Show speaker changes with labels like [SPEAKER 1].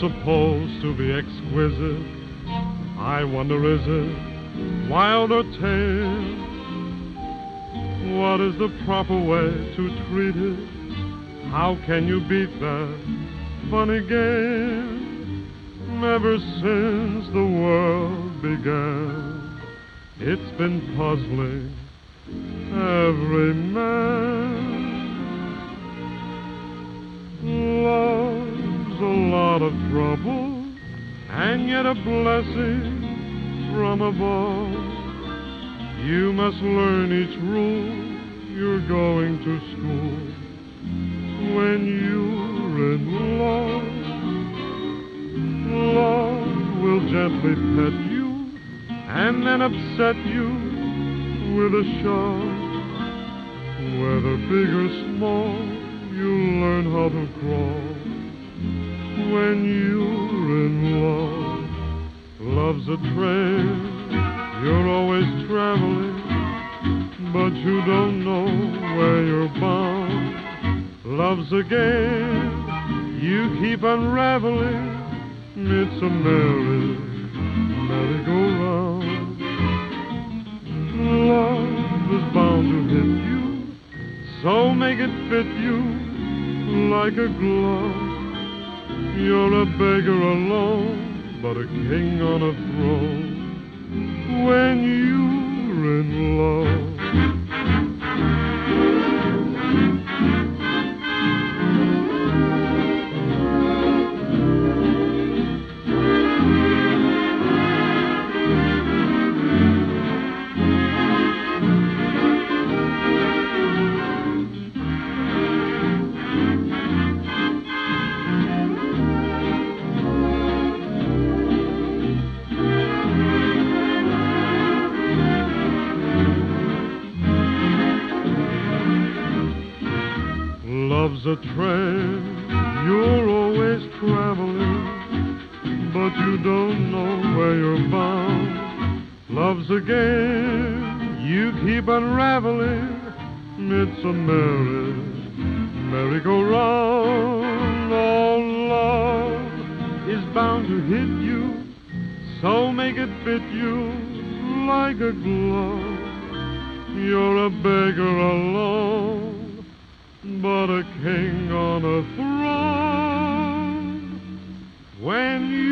[SPEAKER 1] supposed to be exquisite. I wonder, is it wild or tame? What is the proper way to treat it? How can you beat that funny game? Ever since the world began, it's been puzzling every man. Of trouble, and yet a blessing from above. You must learn each rule. You're going to school when you're in love. Love will gently pet you and then upset you with a shove. Whether big or small, you'll learn how to crawl Love's a train, you're always traveling, but you don't know where you're bound. Love's a game, you keep unraveling, it's a merry, merry-go-round. Love is bound to hit you, so make it fit you like a glove. You're a beggar alone, but a king on a throne when you're in love. Love's a train, you're always traveling, but you don't know where you're bound. Love's a game, you keep unraveling, it's a merry, merry-go-round. Oh, love is bound to hit you, so make it fit you like a glove. You're a beggar a king on a throne. When you